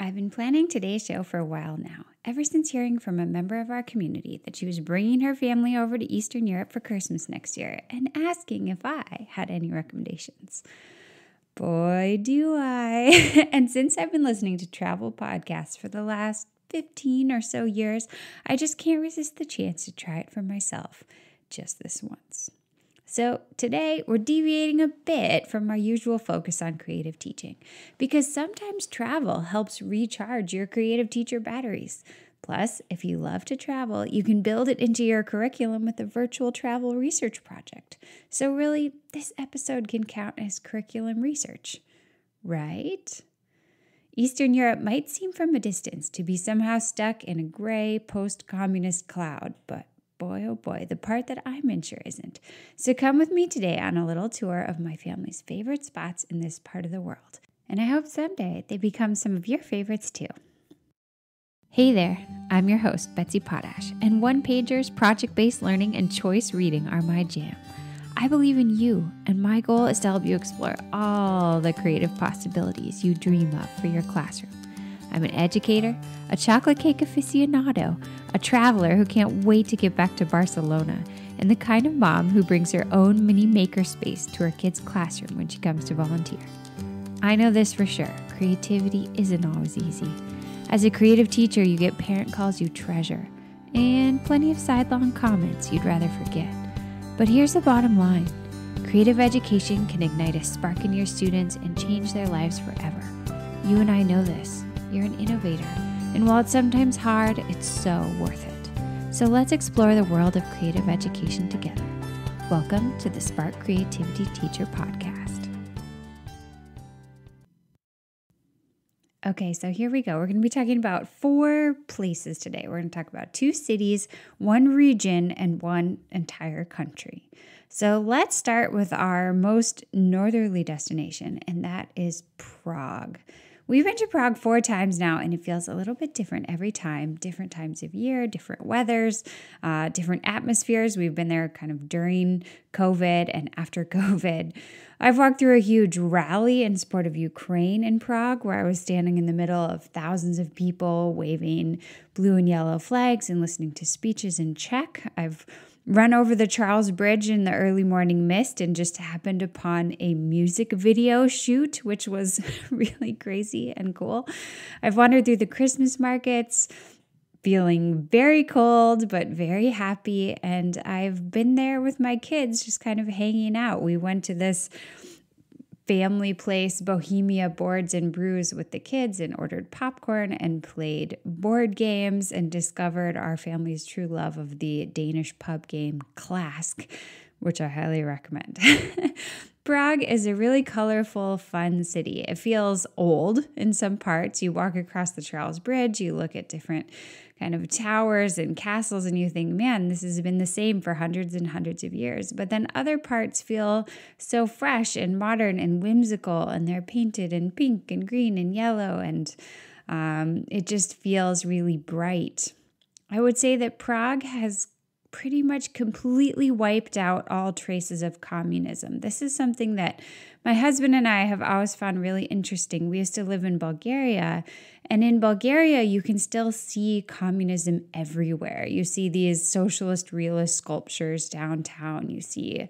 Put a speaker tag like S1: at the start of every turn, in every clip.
S1: I've been planning today's show for a while now, ever since hearing from a member of our community that she was bringing her family over to Eastern Europe for Christmas next year and asking if I had any recommendations. Boy, do I. and since I've been listening to travel podcasts for the last 15 or so years, I just can't resist the chance to try it for myself just this once. So, today we're deviating a bit from our usual focus on creative teaching because sometimes travel helps recharge your creative teacher batteries. Plus, if you love to travel, you can build it into your curriculum with a virtual travel research project. So, really, this episode can count as curriculum research, right? Eastern Europe might seem from a distance to be somehow stuck in a gray post communist cloud, but boy, oh boy, the part that I'm in sure isn't. So come with me today on a little tour of my family's favorite spots in this part of the world. And I hope someday they become some of your favorites too. Hey there, I'm your host, Betsy Potash, and one pagers, project based learning, and choice reading are my jam. I believe in you, and my goal is to help you explore all the creative possibilities you dream of for your classroom. I'm an educator, a chocolate cake aficionado, a traveler who can't wait to get back to Barcelona, and the kind of mom who brings her own mini maker space to her kid's classroom when she comes to volunteer. I know this for sure creativity isn't always easy. As a creative teacher, you get parent calls you treasure and plenty of sidelong comments you'd rather forget. But here's the bottom line creative education can ignite a spark in your students and change their lives forever. You and I know this. You're an innovator, and while it's sometimes hard, it's so worth it. So let's explore the world of creative education together. Welcome to the Spark Creativity Teacher Podcast. Okay, so here we go. We're going to be talking about four places today. We're going to talk about two cities, one region, and one entire country. So let's start with our most northerly destination, and that is Prague. We've been to Prague four times now, and it feels a little bit different every time. Different times of year, different weathers, uh, different atmospheres. We've been there kind of during COVID and after COVID. I've walked through a huge rally in support of Ukraine in Prague, where I was standing in the middle of thousands of people waving blue and yellow flags and listening to speeches in Czech. I've run over the Charles Bridge in the early morning mist and just happened upon a music video shoot, which was really crazy and cool. I've wandered through the Christmas markets feeling very cold but very happy and I've been there with my kids just kind of hanging out. We went to this family place Bohemia Boards and Brews with the kids and ordered popcorn and played board games and discovered our family's true love of the Danish pub game Klask, which I highly recommend. Prague is a really colorful, fun city. It feels old in some parts. You walk across the Charles Bridge, you look at different kind of towers and castles, and you think, man, this has been the same for hundreds and hundreds of years. But then other parts feel so fresh and modern and whimsical, and they're painted in pink and green and yellow, and um, it just feels really bright. I would say that Prague has pretty much completely wiped out all traces of communism. This is something that my husband and I have always found really interesting. We used to live in Bulgaria, and in Bulgaria, you can still see communism everywhere. You see these socialist realist sculptures downtown, you see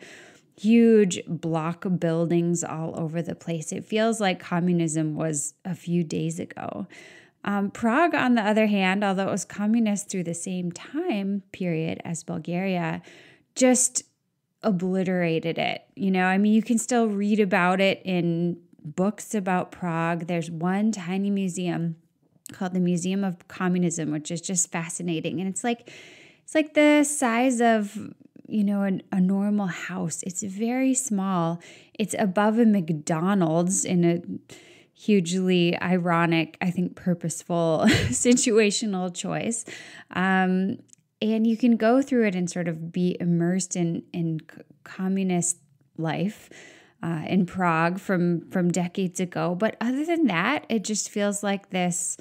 S1: huge block buildings all over the place. It feels like communism was a few days ago. Um, Prague, on the other hand, although it was communist through the same time period as Bulgaria, just obliterated it. You know, I mean, you can still read about it in books about Prague. There's one tiny museum called the Museum of Communism, which is just fascinating. And it's like it's like the size of you know a, a normal house. It's very small. It's above a McDonald's in a hugely ironic, I think purposeful situational choice. Um, and you can go through it and sort of be immersed in in communist life uh, in Prague from from decades ago. But other than that, it just feels like this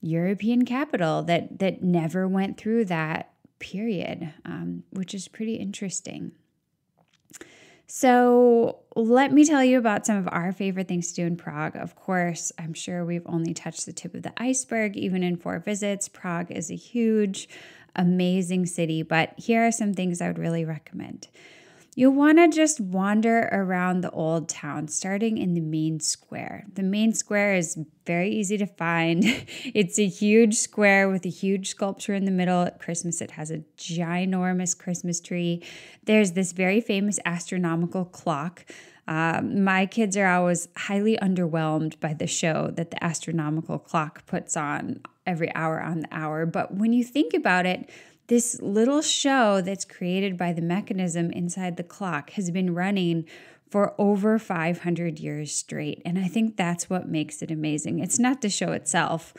S1: European capital that that never went through that period, um, which is pretty interesting. So, let me tell you about some of our favorite things to do in Prague. Of course, I'm sure we've only touched the tip of the iceberg, even in four visits. Prague is a huge, amazing city, but here are some things I would really recommend. You'll want to just wander around the old town, starting in the main square. The main square is very easy to find. It's a huge square with a huge sculpture in the middle. At Christmas, it has a ginormous Christmas tree. There's this very famous astronomical clock. Um, my kids are always highly underwhelmed by the show that the astronomical clock puts on every hour on the hour. But when you think about it, this little show that's created by the mechanism inside the clock has been running for over 500 years straight. And I think that's what makes it amazing. It's not the show itself.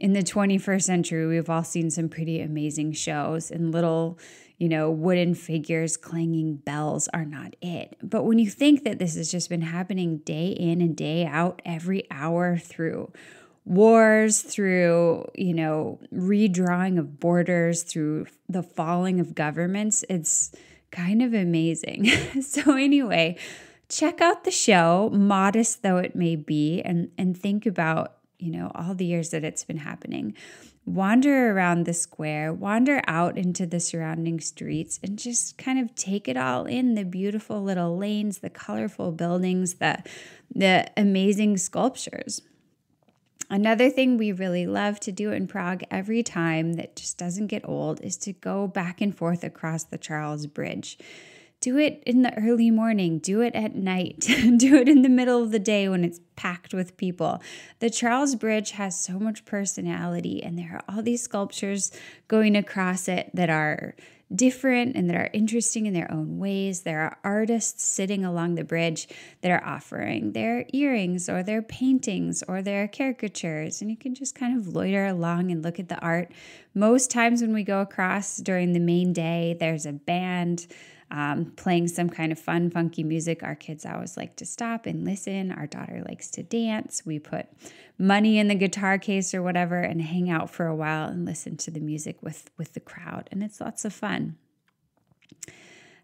S1: In the 21st century, we've all seen some pretty amazing shows, and little, you know, wooden figures clanging bells are not it. But when you think that this has just been happening day in and day out, every hour through wars, through, you know, redrawing of borders, through the falling of governments. It's kind of amazing. so, anyway, check out the show, modest though it may be, and, and think about, you know, all the years that it's been happening. Wander around the square, wander out into the surrounding streets, and just kind of take it all in the beautiful little lanes, the colorful buildings, the, the amazing sculptures. Another thing we really love to do in Prague every time that just doesn't get old is to go back and forth across the Charles Bridge. Do it in the early morning, do it at night, do it in the middle of the day when it's packed with people. The Charles Bridge has so much personality, and there are all these sculptures going across it that are different and that are interesting in their own ways. There are artists sitting along the bridge that are offering their earrings or their paintings or their caricatures, and you can just kind of loiter along and look at the art. Most times when we go across during the main day, there's a band um, playing some kind of fun, funky music. Our kids always like to stop and listen. Our daughter likes to dance. We put money in the guitar case or whatever and hang out for a while and listen to the music with, with the crowd. And it's lots of fun.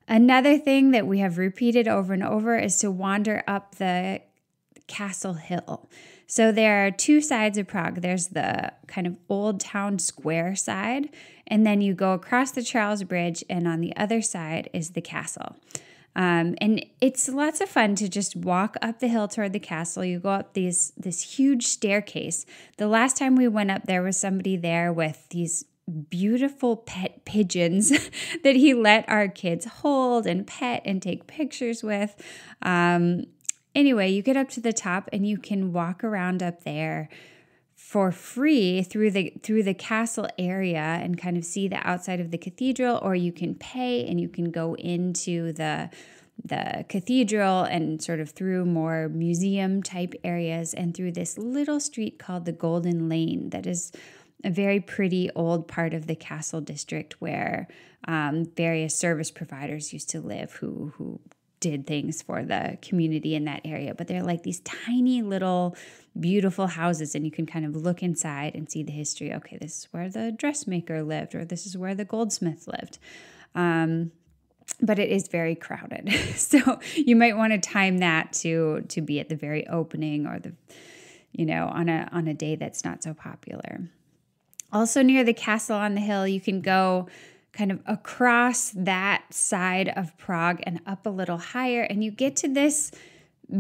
S1: Another thing that we have repeated over and over is to wander up the Castle Hill. So there are two sides of Prague. There's the kind of old town square side, and then you go across the Charles Bridge, and on the other side is the castle. Um, and it's lots of fun to just walk up the hill toward the castle. You go up these this huge staircase. The last time we went up, there was somebody there with these beautiful pet pigeons that he let our kids hold and pet and take pictures with. Um, anyway, you get up to the top and you can walk around up there for free through the through the castle area and kind of see the outside of the cathedral or you can pay and you can go into the the cathedral and sort of through more museum type areas and through this little street called the Golden Lane that is a very pretty old part of the castle district where um, various service providers used to live who who did things for the community in that area. But they're like these tiny little beautiful houses, and you can kind of look inside and see the history. Okay, this is where the dressmaker lived, or this is where the goldsmith lived. Um, but it is very crowded, so you might want to time that to to be at the very opening or the, you know, on a on a day that's not so popular. Also near the castle on the hill, you can go kind of across that side of Prague and up a little higher, and you get to this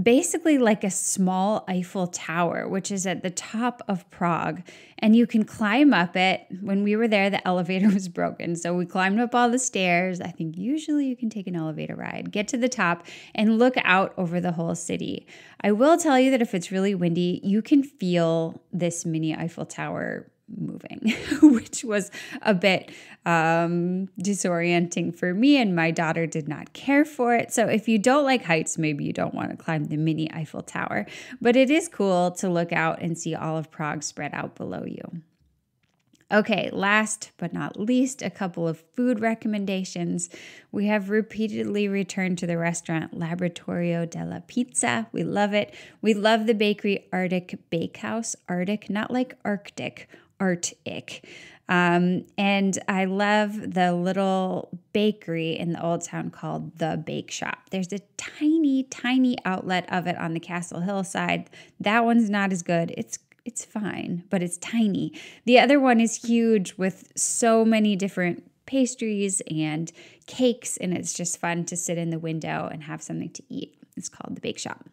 S1: basically like a small Eiffel Tower, which is at the top of Prague. And you can climb up it. When we were there, the elevator was broken. So we climbed up all the stairs. I think usually you can take an elevator ride, get to the top, and look out over the whole city. I will tell you that if it's really windy, you can feel this mini Eiffel Tower moving, which was a bit um, disorienting for me, and my daughter did not care for it. So, if you don't like heights, maybe you don't want to climb the mini Eiffel Tower, but it is cool to look out and see all of Prague spread out below you. Okay, last but not least, a couple of food recommendations. We have repeatedly returned to the restaurant Laboratorio della Pizza. We love it. We love the bakery Artic Bakehouse. Artic, not like Arctic, Artic. Um, and I love the little bakery in the old town called the Bake Shop. There's a tiny, tiny outlet of it on the Castle Hill side. That one's not as good. It's it's fine, but it's tiny. The other one is huge with so many different pastries and cakes, and it's just fun to sit in the window and have something to eat. It's called the Bake Shop.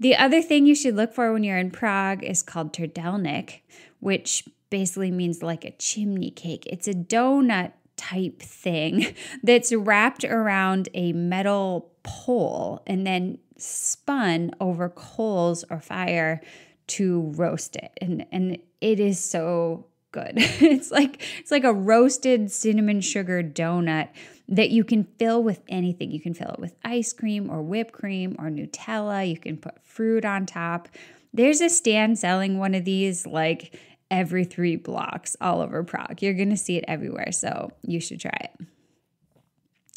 S1: The other thing you should look for when you're in Prague is called Trdelník, which basically means like a chimney cake. It's a donut type thing that's wrapped around a metal pole and then spun over coals or fire to roast it. And and it is so good. it's like it's like a roasted cinnamon sugar donut that you can fill with anything. You can fill it with ice cream or whipped cream or Nutella. You can put fruit on top. There's a stand selling one of these like every 3 blocks all over Prague. You're going to see it everywhere, so you should try it.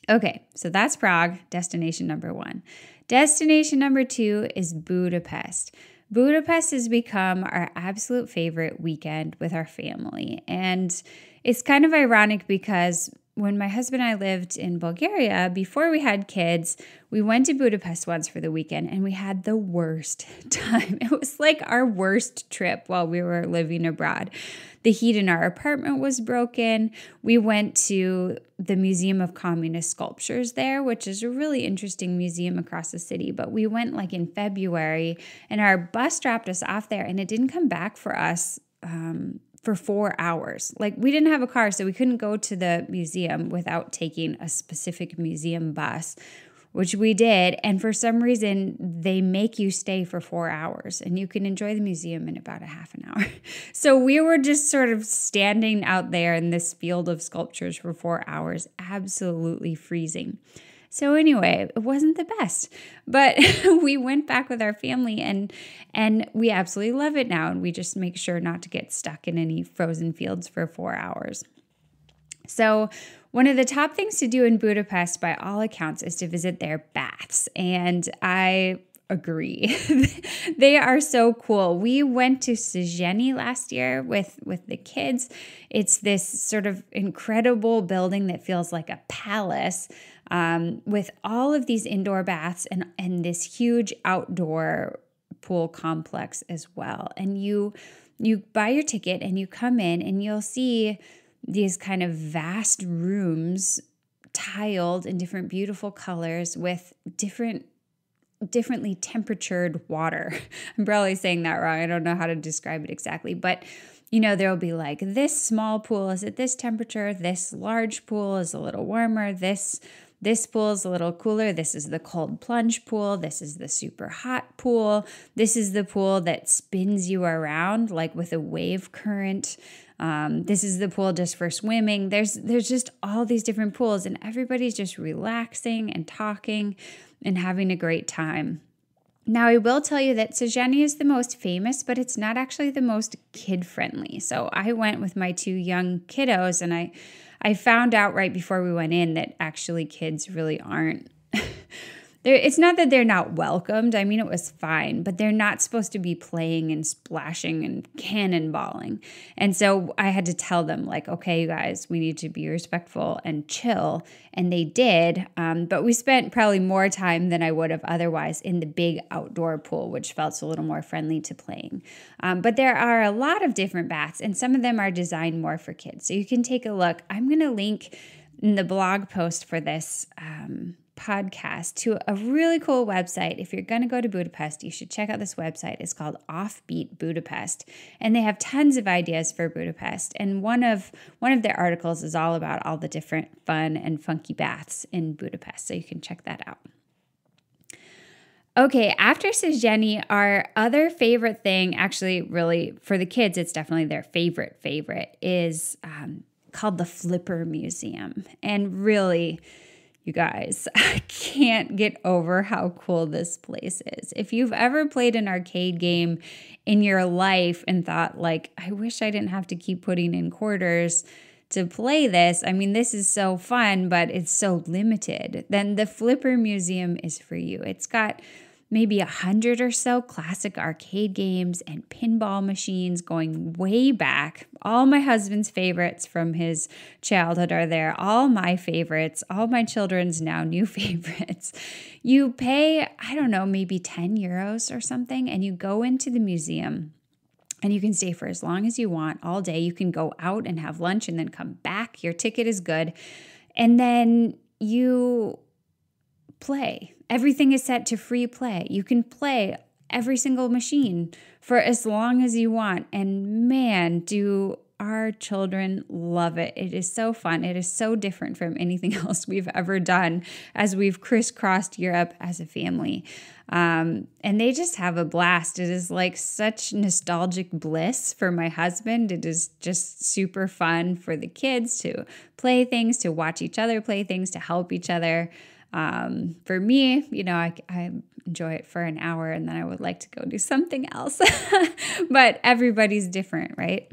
S1: Okay, so that's Prague, destination number 1. Destination number 2 is Budapest. Budapest has become our absolute favorite weekend with our family. And it's kind of ironic because when my husband and I lived in Bulgaria, before we had kids, we went to Budapest once for the weekend and we had the worst time. It was like our worst trip while we were living abroad. The heat in our apartment was broken. We went to the Museum of Communist Sculptures there, which is a really interesting museum across the city. But we went like in February and our bus dropped us off there and it didn't come back for us um, for four hours. Like, we didn't have a car, so we couldn't go to the museum without taking a specific museum bus, which we did. And for some reason, they make you stay for four hours and you can enjoy the museum in about a half an hour. So we were just sort of standing out there in this field of sculptures for four hours, absolutely freezing. So anyway, it wasn't the best, but we went back with our family and and we absolutely love it now and we just make sure not to get stuck in any frozen fields for 4 hours. So, one of the top things to do in Budapest, by all accounts, is to visit their baths. And I agree. they are so cool. We went to Széchenyi last year with with the kids. It's this sort of incredible building that feels like a palace um, with all of these indoor baths and and this huge outdoor pool complex as well. And you you buy your ticket and you come in and you'll see these kind of vast rooms tiled in different beautiful colors with different differently temperatured water. I'm probably saying that wrong. I don't know how to describe it exactly, but you know, there'll be like this small pool is at this temperature, this large pool is a little warmer, this this pool is a little cooler. This is the cold plunge pool. This is the super hot pool. This is the pool that spins you around like with a wave current. Um, this is the pool just for swimming. There's there's just all these different pools, and everybody's just relaxing and talking and having a great time. Now, I will tell you that Széchenyi is the most famous, but it's not actually the most kid friendly. So I went with my two young kiddos, and I I found out right before we went in that actually kids really aren't it's not that they're not welcomed. I mean, it was fine, but they're not supposed to be playing and splashing and cannonballing. And so I had to tell them, like, okay, you guys, we need to be respectful and chill. And they did. Um, but we spent probably more time than I would have otherwise in the big outdoor pool, which felt a little more friendly to playing. Um, but there are a lot of different baths, and some of them are designed more for kids. So you can take a look. I'm going to link in the blog post for this. Um, podcast to a really cool website. If you're going to go to Budapest, you should check out this website. It's called Offbeat Budapest, and they have tons of ideas for Budapest. And one of one of their articles is all about all the different fun and funky baths in Budapest. So you can check that out. Okay, after Széchenyi, our other favorite thing, actually, really for the kids, it's definitely their favorite favorite, is um, called the Flipper Museum. And really, You guys, I can't get over how cool this place is. If you've ever played an arcade game in your life and thought, like, I wish I didn't have to keep putting in quarters to play this, I mean, this is so fun, but it's so limited, then the Flipper Museum is for you. It's got maybe a hundred or so classic arcade games and pinball machines going way back. All my husband's favorites from his childhood are there, all my favorites, all my children's now new favorites. You pay, I don't know, maybe 10 euros or something, and you go into the museum and you can stay for as long as you want all day. You can go out and have lunch and then come back. Your ticket is good. And then you play. Everything is set to free play. You can play every single machine for as long as you want. And man, do our children love it. It is so fun. It is so different from anything else we've ever done as we've crisscrossed Europe as a family. Um, and they just have a blast. It is like such nostalgic bliss for my husband. It is just super fun for the kids to play things, to watch each other play things, to help each other. Um, for me, you know, I, I enjoy it for an hour and then I would like to go do something else. but everybody's different, right?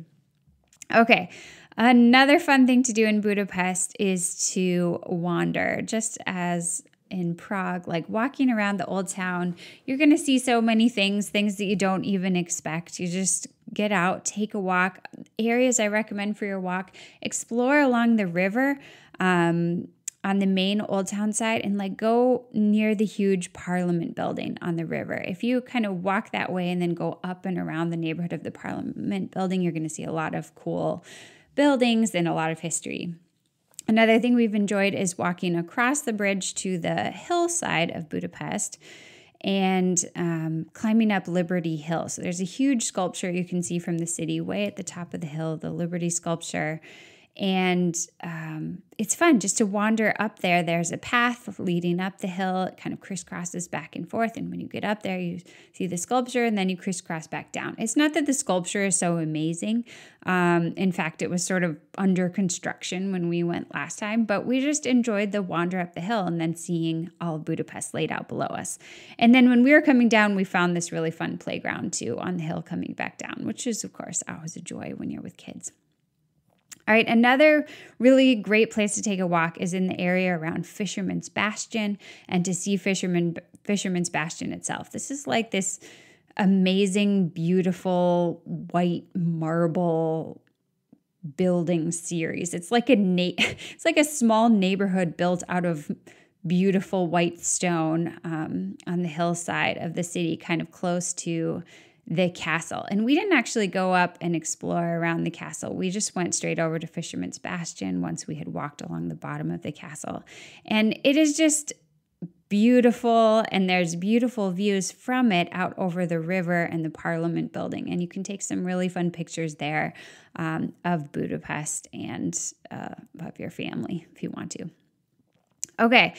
S1: Okay. Another fun thing to do in Budapest is to wander, just as in Prague, like walking around the old town, you're going to see so many things, things that you don't even expect. You just get out, take a walk. Areas I recommend for your walk, explore along the river. Um, on the main Old Town side and like go near the huge Parliament building on the river. If you kind of walk that way and then go up and around the neighborhood of the Parliament building, you're going to see a lot of cool buildings and a lot of history. Another thing we've enjoyed is walking across the bridge to the hillside of Budapest and um, climbing up Liberty Hill. So there's a huge sculpture you can see from the city way at the top of the hill, the Liberty sculpture and um, it's fun just to wander up there. There's a path leading up the hill. It kind of crisscrosses back and forth. And when you get up there, you see the sculpture and then you crisscross back down. It's not that the sculpture is so amazing. Um, in fact, it was sort of under construction when we went last time, but we just enjoyed the wander up the hill and then seeing all of Budapest laid out below us. And then when we were coming down, we found this really fun playground too on the hill coming back down, which is, of course, always a joy when you're with kids. All right, another really great place to take a walk is in the area around Fisherman's Bastion and to see Fisherman Fisherman's Bastion itself. This is like this amazing, beautiful white marble building series. It's like a na- it's like a small neighborhood built out of beautiful white stone um, on the hillside of the city, kind of close to the castle. And we didn't actually go up and explore around the castle. We just went straight over to Fisherman's Bastion once we had walked along the bottom of the castle. And it is just beautiful and there's beautiful views from it out over the river and the parliament building and you can take some really fun pictures there um, of budapest and uh, of your family if you want to okay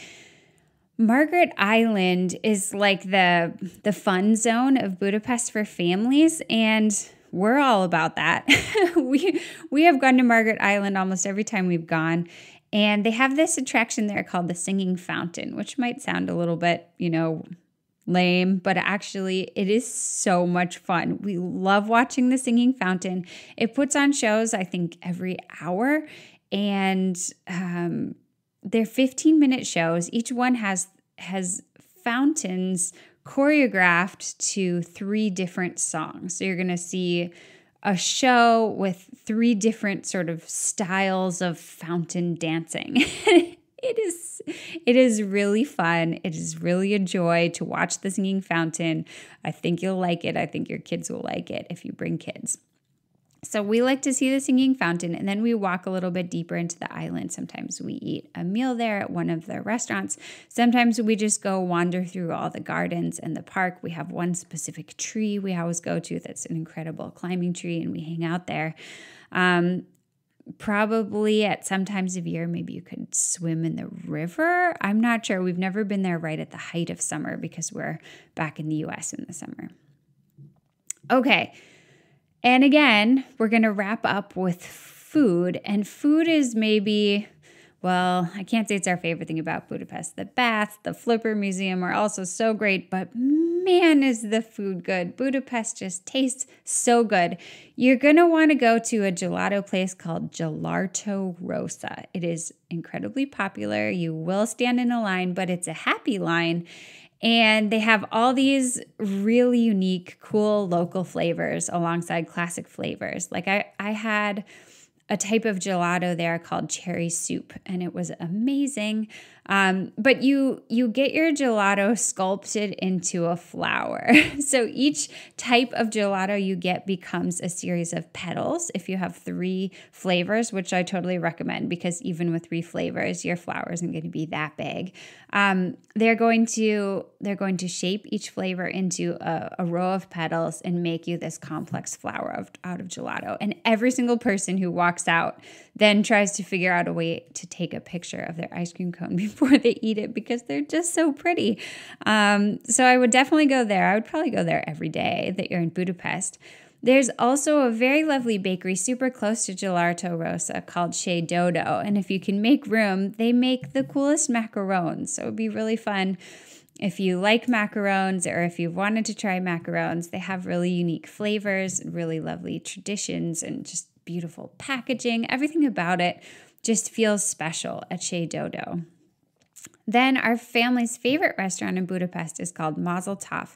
S1: Margaret Island is like the the fun zone of Budapest for families and we're all about that. we we have gone to Margaret Island almost every time we've gone and they have this attraction there called the Singing Fountain, which might sound a little bit, you know, lame, but actually it is so much fun. We love watching the Singing Fountain. It puts on shows I think every hour and um they're 15 minute shows. Each one has has fountains choreographed to three different songs. So you're going to see a show with three different sort of styles of fountain dancing. it is it is really fun. It is really a joy to watch the singing fountain. I think you'll like it. I think your kids will like it if you bring kids. So we like to see the singing fountain and then we walk a little bit deeper into the island. Sometimes we eat a meal there at one of the restaurants. Sometimes we just go wander through all the gardens and the park. We have one specific tree we always go to that's an incredible climbing tree and we hang out there. Um, probably at some times of year maybe you could swim in the river i'm not sure we've never been there right at the height of summer because we're back in the us in the summer okay and again, we're going to wrap up with food. And food is maybe Well, I can't say it's our favorite thing about Budapest. The bath, the Flipper Museum are also so great, but man, is the food good. Budapest just tastes so good. You're going to want to go to a gelato place called Gelato Rosa. It is incredibly popular. You will stand in a line, but it's a happy line. And they have all these really unique, cool local flavors alongside classic flavors. Like I, I had a type of gelato there called cherry soup, and it was amazing. Um, but you you get your gelato sculpted into a flower. so each type of gelato you get becomes a series of petals. If you have three flavors, which I totally recommend, because even with three flavors, your flower isn't going to be that big. Um, they're going to they're going to shape each flavor into a, a row of petals and make you this complex flower of, out of gelato. And every single person who walks out then tries to figure out a way to take a picture of their ice cream cone before they eat it because they're just so pretty. Um, so I would definitely go there. I would probably go there every day that you're in Budapest. There's also a very lovely bakery super close to Gelato Rosa called Chez Dodo. And if you can make room, they make the coolest macarons. So it would be really fun if you like macarons or if you've wanted to try macarons. They have really unique flavors, really lovely traditions, and just beautiful packaging. Everything about it just feels special at Chez Dodo. Then, our family's favorite restaurant in Budapest is called Mazel Tov.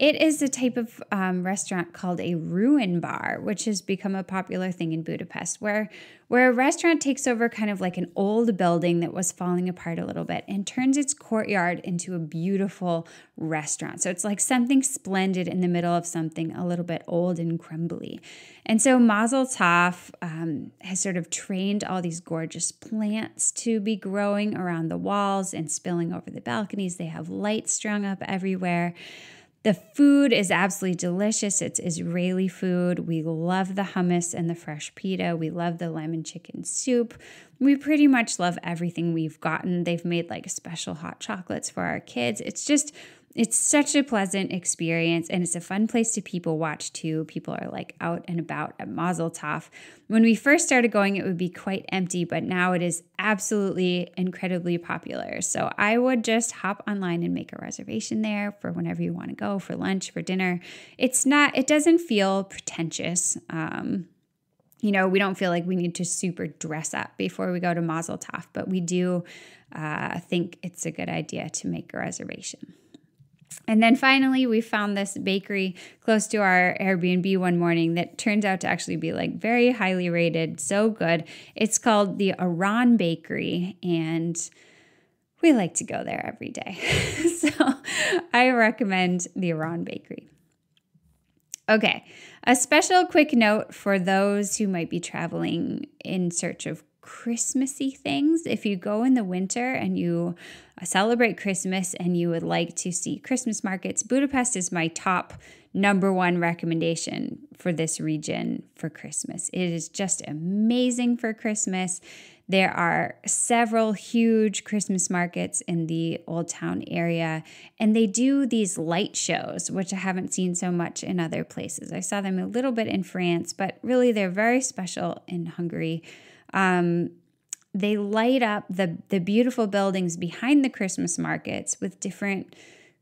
S1: It is a type of um, restaurant called a ruin bar, which has become a popular thing in Budapest, where where a restaurant takes over kind of like an old building that was falling apart a little bit and turns its courtyard into a beautiful restaurant. So it's like something splendid in the middle of something a little bit old and crumbly. And so Mazel Tov um, has sort of trained all these gorgeous plants to be growing around the walls and spilling over the balconies. They have lights strung up everywhere. The food is absolutely delicious. It's Israeli food. We love the hummus and the fresh pita. We love the lemon chicken soup. We pretty much love everything we've gotten. They've made like special hot chocolates for our kids. It's just it's such a pleasant experience and it's a fun place to people watch too. People are like out and about at Mazel Tov. When we first started going, it would be quite empty, but now it is absolutely incredibly popular. So I would just hop online and make a reservation there for whenever you want to go for lunch, for dinner. It's not, it doesn't feel pretentious. Um, you know, we don't feel like we need to super dress up before we go to Mazel Tov, but we do uh, think it's a good idea to make a reservation. And then finally, we found this bakery close to our Airbnb one morning that turns out to actually be like very highly rated, so good. It's called the Arán Bakery, and we like to go there every day. so I recommend the Arán Bakery. Okay, a special quick note for those who might be traveling in search of Christmassy things. If you go in the winter and you uh, celebrate Christmas and you would like to see Christmas markets, Budapest is my top number one recommendation for this region for Christmas. It is just amazing for Christmas. There are several huge Christmas markets in the Old Town area, and they do these light shows, which I haven't seen so much in other places. I saw them a little bit in France, but really they're very special in Hungary. Um, they light up the the beautiful buildings behind the Christmas markets with different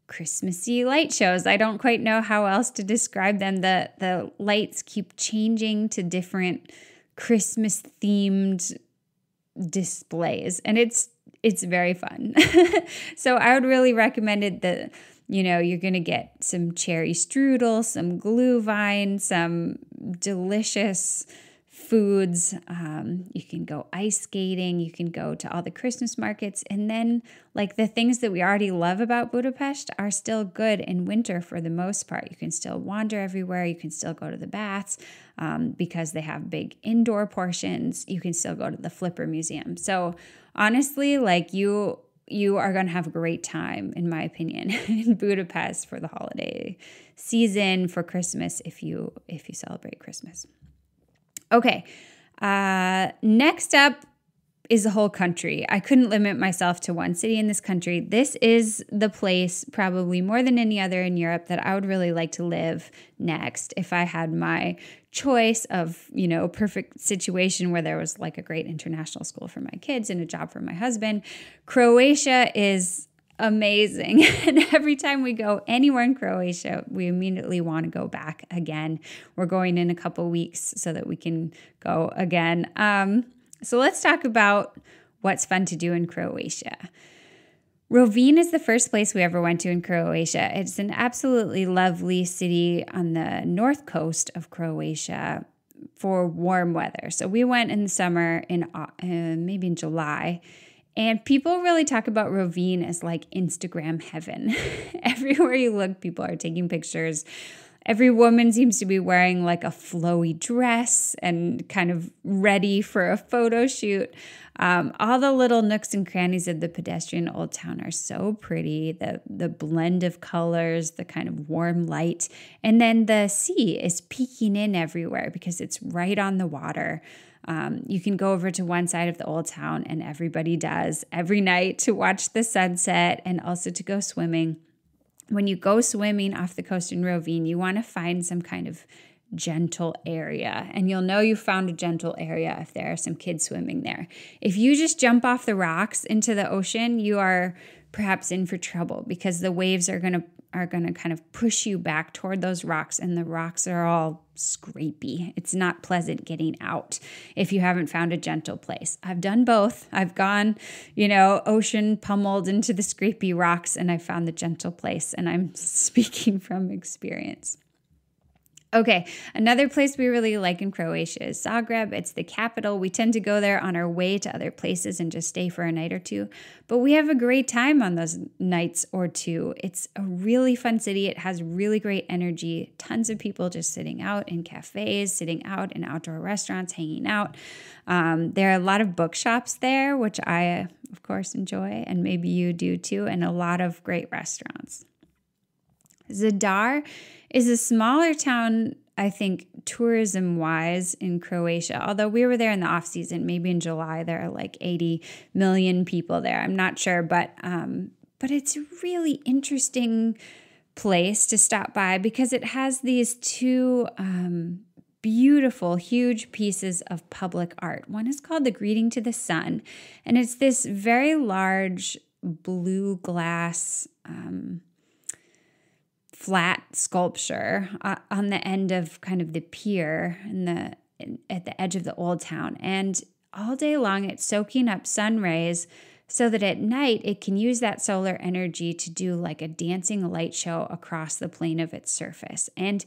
S1: Christmassy light shows. I don't quite know how else to describe them. The the lights keep changing to different Christmas themed displays and it's it's very fun. so I would really recommend it that you know, you're going to get some cherry strudel, some glühwein, some delicious foods. Um, you can go ice skating. You can go to all the Christmas markets. And then, like, the things that we already love about Budapest are still good in winter for the most part. You can still wander everywhere. You can still go to the baths um, because they have big indoor portions. You can still go to the Flipper Museum. So, honestly, like, you you are going to have a great time in my opinion in Budapest for the holiday season for Christmas if you if you celebrate Christmas. Okay. Uh, next up is the whole country. I couldn't limit myself to one city in this country. This is the place, probably more than any other in Europe, that I would really like to live next if I had my choice of, you know, perfect situation where there was like a great international school for my kids and a job for my husband. Croatia is amazing. and every time we go anywhere in Croatia, we immediately want to go back again. We're going in a couple weeks so that we can go again. Um, so let's talk about what's fun to do in Croatia. Rovinj is the first place we ever went to in Croatia. It's an absolutely lovely city on the north coast of Croatia for warm weather. So we went in the summer in uh, maybe in July. And people really talk about Rovinj as like Instagram heaven. Everywhere you look, people are taking pictures Every woman seems to be wearing like a flowy dress and kind of ready for a photo shoot. Um, all the little nooks and crannies of the pedestrian old town are so pretty. The the blend of colors, the kind of warm light, and then the sea is peeking in everywhere because it's right on the water. Um, you can go over to one side of the old town, and everybody does every night to watch the sunset and also to go swimming when you go swimming off the coast in Rovinj, you want to find some kind of gentle area. And you'll know you found a gentle area if there are some kids swimming there. If you just jump off the rocks into the ocean, you are perhaps in for trouble because the waves are going to are going to kind of push you back toward those rocks, and the rocks are all scrapey. It's not pleasant getting out if you haven't found a gentle place. I've done both. I've gone, you know, ocean pummeled into the scrapey rocks, and I found the gentle place, and I'm speaking from experience. Okay, another place we really like in Croatia is Zagreb. It's the capital. We tend to go there on our way to other places and just stay for a night or two. But we have a great time on those nights or two. It's a really fun city. It has really great energy. Tons of people just sitting out in cafes, sitting out in outdoor restaurants, hanging out. Um, there are a lot of bookshops there, which I, of course, enjoy, and maybe you do too, and a lot of great restaurants. Zadar is a smaller town, I think, tourism wise in Croatia. Although we were there in the off season, maybe in July, there are like 80 million people there. I'm not sure, but um, but it's a really interesting place to stop by because it has these two um, beautiful, huge pieces of public art. One is called The Greeting to the Sun, and it's this very large blue glass. Um, flat sculpture uh, on the end of kind of the pier in the in, at the edge of the old town. And all day long it's soaking up sun rays so that at night it can use that solar energy to do like a dancing light show across the plane of its surface. And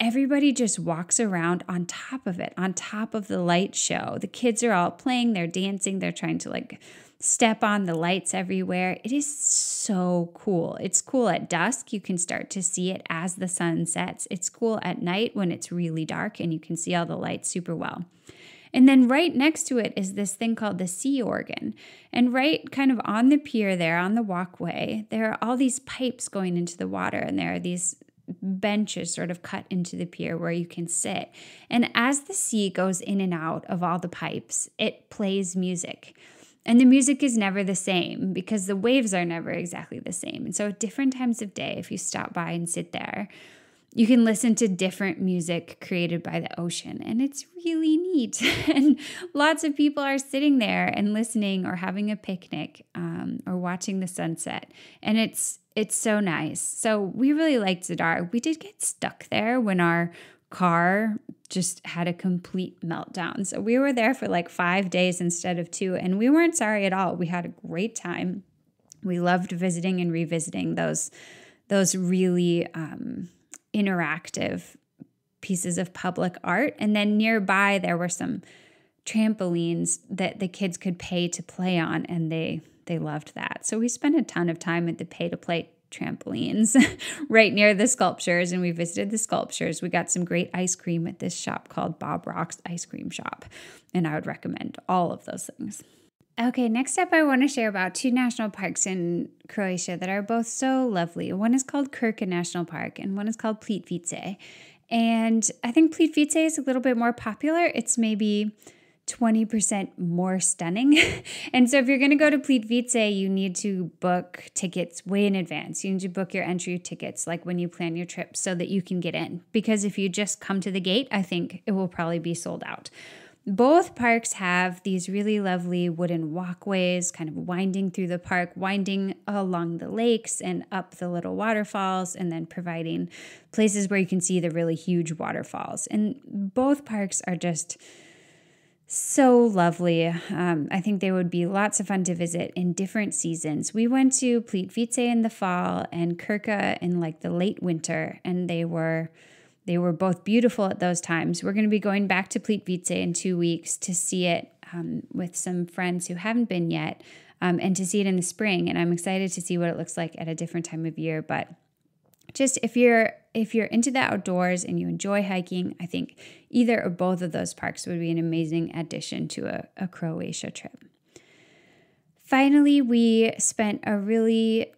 S1: everybody just walks around on top of it on top of the light show. The kids are all playing they're dancing they're trying to like step on the lights everywhere. It is so cool. It's cool at dusk. You can start to see it as the sun sets. It's cool at night when it's really dark and you can see all the lights super well. And then right next to it is this thing called the sea organ. And right kind of on the pier there, on the walkway, there are all these pipes going into the water, and there are these benches sort of cut into the pier where you can sit. And as the sea goes in and out of all the pipes, it plays music. And the music is never the same because the waves are never exactly the same. And so, at different times of day, if you stop by and sit there, you can listen to different music created by the ocean. And it's really neat. and lots of people are sitting there and listening or having a picnic um, or watching the sunset. And it's it's so nice. So we really liked Zadar. We did get stuck there when our car just had a complete meltdown. So we were there for like five days instead of two, and we weren't sorry at all. We had a great time. We loved visiting and revisiting those those really um, interactive pieces of public art. And then nearby there were some trampolines that the kids could pay to play on, and they they loved that. So we spent a ton of time at the pay to play trampolines right near the sculptures and we visited the sculptures. We got some great ice cream at this shop called Bob Rock's Ice Cream Shop, and I would recommend all of those things. Okay, next up, I want to share about two national parks in Croatia that are both so lovely. One is called Krka National Park, and one is called Plitvice. And I think Plitvice is a little bit more popular. It's maybe 20% more stunning. and so if you're going to go to Plitvice, you need to book tickets way in advance. You need to book your entry tickets like when you plan your trip so that you can get in. Because if you just come to the gate, I think it will probably be sold out. Both parks have these really lovely wooden walkways kind of winding through the park, winding along the lakes and up the little waterfalls, and then providing places where you can see the really huge waterfalls. And both parks are just so lovely. Um, I think they would be lots of fun to visit in different seasons. We went to Plitvice in the fall and Krka in like the late winter, and they were they were both beautiful at those times. We're going to be going back to Plitvice in two weeks to see it um, with some friends who haven't been yet, um, and to see it in the spring. And I'm excited to see what it looks like at a different time of year, but just if you're if you're into the outdoors and you enjoy hiking, I think either or both of those parks would be an amazing addition to a, a Croatia trip. Finally, we spent a really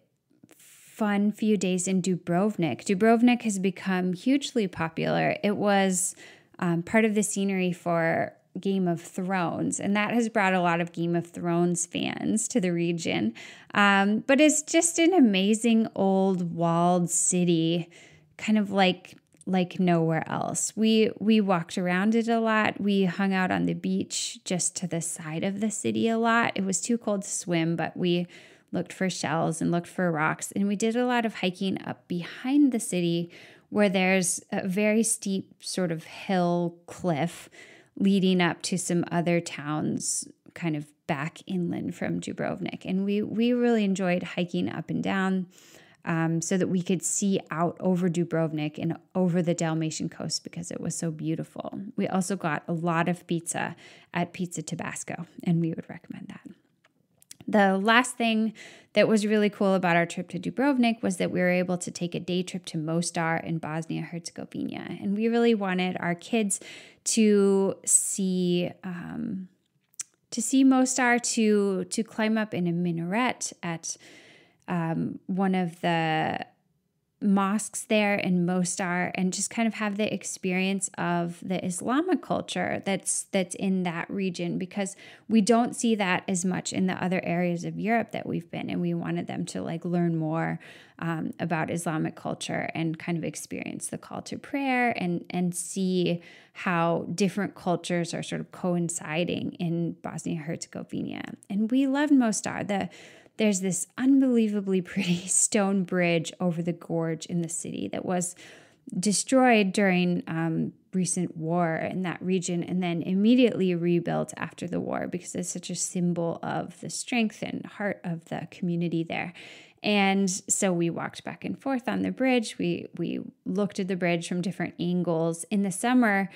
S1: fun few days in Dubrovnik. Dubrovnik has become hugely popular. It was um, part of the scenery for Game of Thrones, and that has brought a lot of Game of Thrones fans to the region. Um, but it's just an amazing old walled city, kind of like like nowhere else. We we walked around it a lot. We hung out on the beach just to the side of the city a lot. It was too cold to swim, but we looked for shells and looked for rocks, and we did a lot of hiking up behind the city where there's a very steep sort of hill cliff leading up to some other towns kind of back inland from Dubrovnik. And we, we really enjoyed hiking up and down um, so that we could see out over Dubrovnik and over the Dalmatian coast because it was so beautiful. We also got a lot of pizza at Pizza Tabasco, and we would recommend that. The last thing that was really cool about our trip to Dubrovnik was that we were able to take a day trip to Mostar in Bosnia Herzegovina. And we really wanted our kids to see. Um, to see Mostar, to to climb up in a minaret at um, one of the mosques there in Mostar and just kind of have the experience of the Islamic culture that's that's in that region because we don't see that as much in the other areas of Europe that we've been and we wanted them to like learn more um, about Islamic culture and kind of experience the call to prayer and and see how different cultures are sort of coinciding in Bosnia Herzegovina and we loved Mostar. The there's this unbelievably pretty stone bridge over the gorge in the city that was destroyed during um, recent war in that region and then immediately rebuilt after the war because it's such a symbol of the strength and heart of the community there. And so we walked back and forth on the bridge. We we looked at the bridge from different angles. In the summer,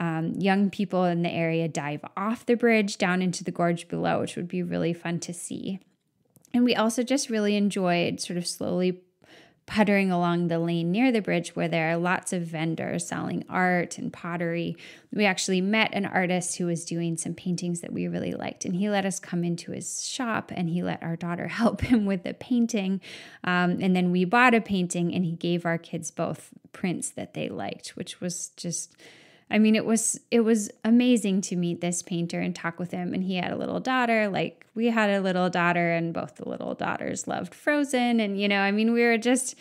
S1: um, young people in the area dive off the bridge down into the gorge below, which would be really fun to see. And we also just really enjoyed sort of slowly puttering along the lane near the bridge where there are lots of vendors selling art and pottery. We actually met an artist who was doing some paintings that we really liked, and he let us come into his shop and he let our daughter help him with the painting. Um, and then we bought a painting and he gave our kids both prints that they liked, which was just I mean, it was it was amazing to meet this painter and talk with him. And he had a little daughter, like we had a little daughter, and both the little daughters loved Frozen. And you know, I mean, we were just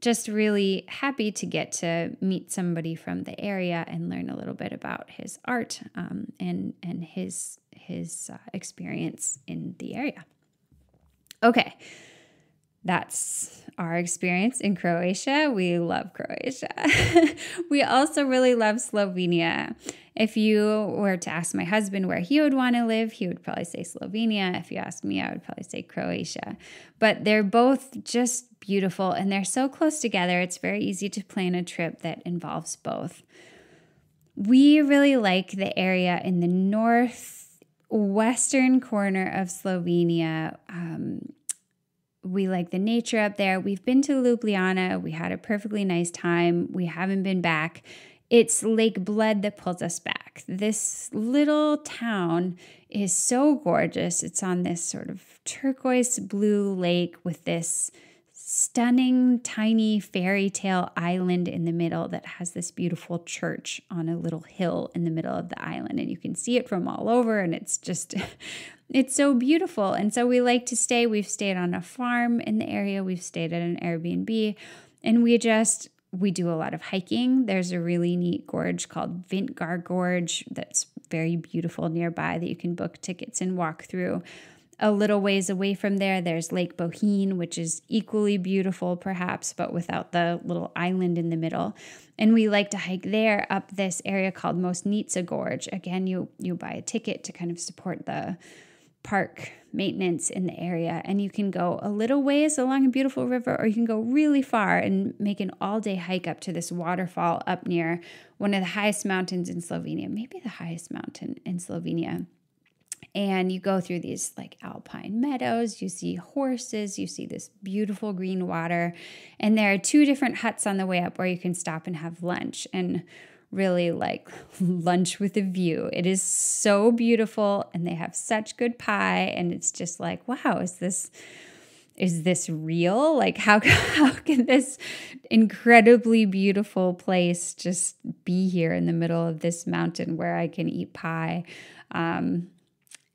S1: just really happy to get to meet somebody from the area and learn a little bit about his art um, and and his his uh, experience in the area. Okay, that's our experience in Croatia. We love Croatia. we also really love Slovenia. If you were to ask my husband where he would want to live, he would probably say Slovenia. If you asked me, I would probably say Croatia. But they're both just beautiful and they're so close together. It's very easy to plan a trip that involves both. We really like the area in the northwestern corner of Slovenia. Um, we like the nature up there. We've been to Ljubljana. We had a perfectly nice time. We haven't been back. It's Lake Bled that pulls us back. This little town is so gorgeous. It's on this sort of turquoise blue lake with this stunning, tiny fairy tale island in the middle that has this beautiful church on a little hill in the middle of the island. And you can see it from all over, and it's just. it's so beautiful. And so we like to stay. We've stayed on a farm in the area, we've stayed at an Airbnb, and we just we do a lot of hiking. There's a really neat gorge called Vintgar Gorge that's very beautiful nearby that you can book tickets and walk through. A little ways away from there, there's Lake Bohinj, which is equally beautiful, perhaps, but without the little island in the middle. And we like to hike there up this area called Mostnica Gorge. Again, you you buy a ticket to kind of support the park maintenance in the area. And you can go a little ways along a beautiful river, or you can go really far and make an all day hike up to this waterfall up near one of the highest mountains in Slovenia, maybe the highest mountain in Slovenia. And you go through these like alpine meadows, you see horses, you see this beautiful green water. And there are two different huts on the way up where you can stop and have lunch. And really like lunch with a view. It is so beautiful and they have such good pie and it's just like, wow, is this is this real? Like how how can this incredibly beautiful place just be here in the middle of this mountain where I can eat pie? Um,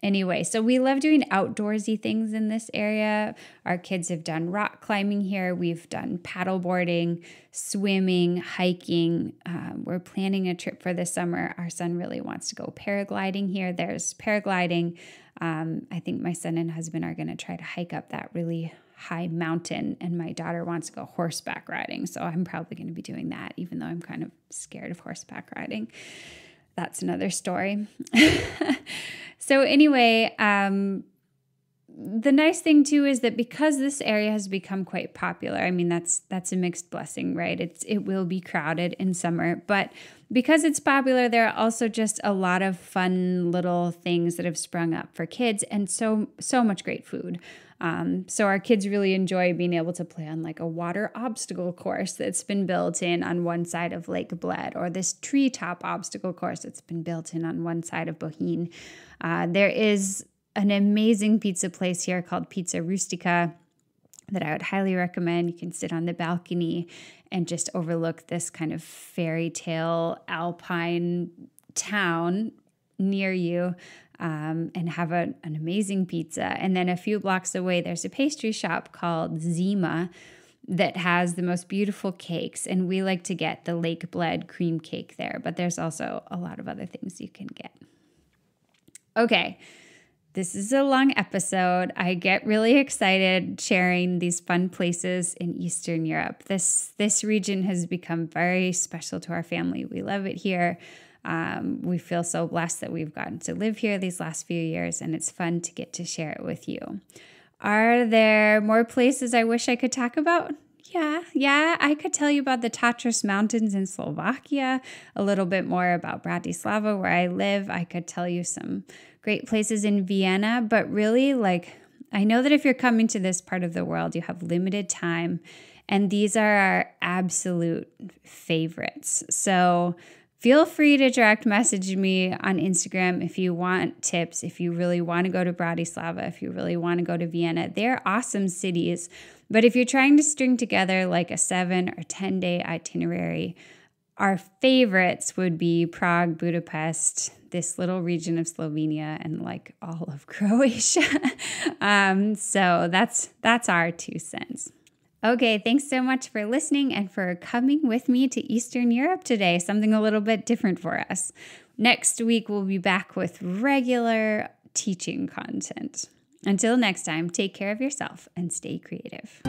S1: Anyway, so we love doing outdoorsy things in this area. Our kids have done rock climbing here. We've done paddleboarding, swimming, hiking. Um, we're planning a trip for this summer. Our son really wants to go paragliding here. There's paragliding. Um, I think my son and husband are going to try to hike up that really high mountain, and my daughter wants to go horseback riding. So I'm probably going to be doing that, even though I'm kind of scared of horseback riding that's another story. so, anyway, um, the nice thing too is that because this area has become quite popular, I mean that's that's a mixed blessing, right? It's it will be crowded in summer, but because it's popular, there are also just a lot of fun little things that have sprung up for kids and so so much great food. Um, so our kids really enjoy being able to play on like a water obstacle course that's been built in on one side of Lake Bled, or this treetop obstacle course that's been built in on one side of Bohinj. Uh, there is an amazing pizza place here called Pizza Rustica that I would highly recommend. You can sit on the balcony and just overlook this kind of fairy tale alpine town near you um, and have a, an amazing pizza. And then a few blocks away, there's a pastry shop called Zima that has the most beautiful cakes. And we like to get the Lake Bled cream cake there, but there's also a lot of other things you can get. Okay. This is a long episode. I get really excited sharing these fun places in Eastern Europe. This this region has become very special to our family. We love it here. Um, we feel so blessed that we've gotten to live here these last few years, and it's fun to get to share it with you. Are there more places I wish I could talk about? Yeah, yeah, I could tell you about the Tatras Mountains in Slovakia, a little bit more about Bratislava, where I live. I could tell you some great places in Vienna, but really, like, I know that if you're coming to this part of the world, you have limited time, and these are our absolute favorites. So, Feel free to direct message me on Instagram if you want tips, if you really want to go to Bratislava, if you really want to go to Vienna. They're awesome cities. But if you're trying to string together like a seven or 10 day itinerary, our favorites would be Prague, Budapest, this little region of Slovenia, and like all of Croatia. um, so that's that's our two cents. Okay, thanks so much for listening and for coming with me to Eastern Europe today, something a little bit different for us. Next week, we'll be back with regular teaching content. Until next time, take care of yourself and stay creative.